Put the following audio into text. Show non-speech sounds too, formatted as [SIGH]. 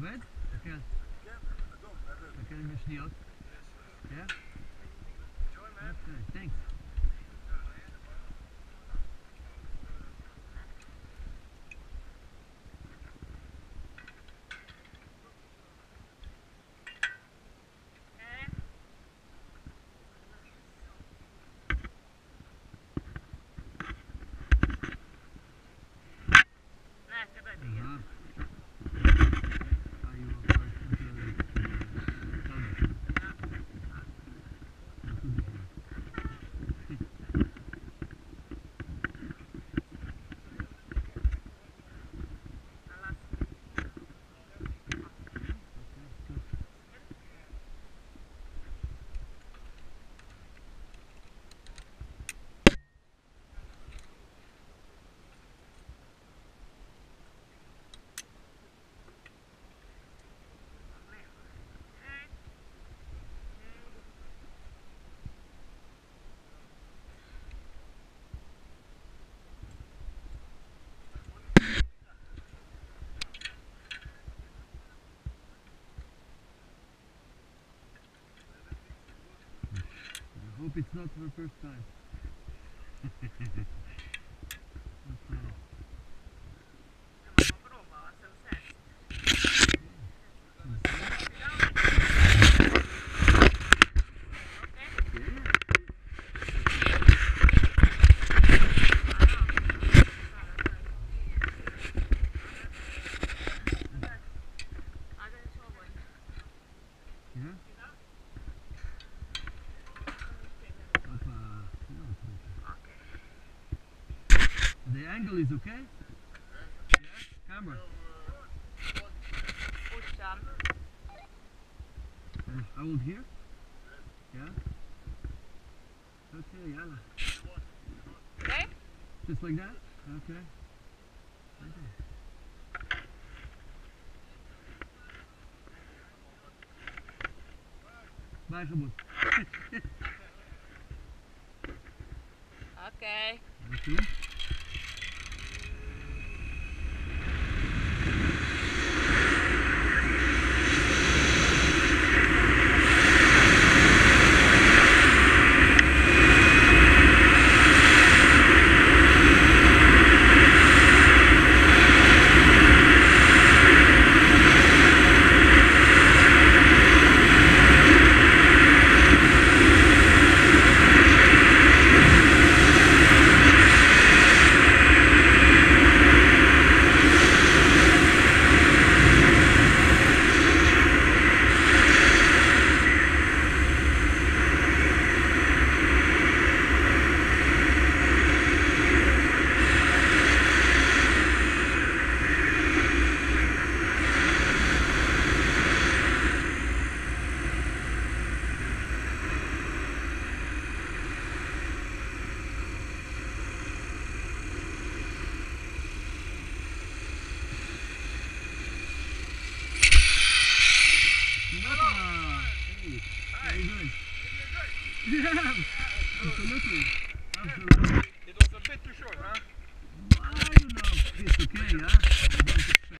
What? I can't. I kan. I don't. I can't miss hope it's not the first time. [LAUGHS] okay. Yeah? Opa. No, it's okay. The angle is okay? Yeah? Camera. Uh, I will hear? Yeah? Okay, yalla. Okay? Just like that? Okay. okay. Bye, Gebot. [LAUGHS] Okay. Yeah, absolutely. absolutely. It was a bit too short, huh? I don't know. It's okay, huh?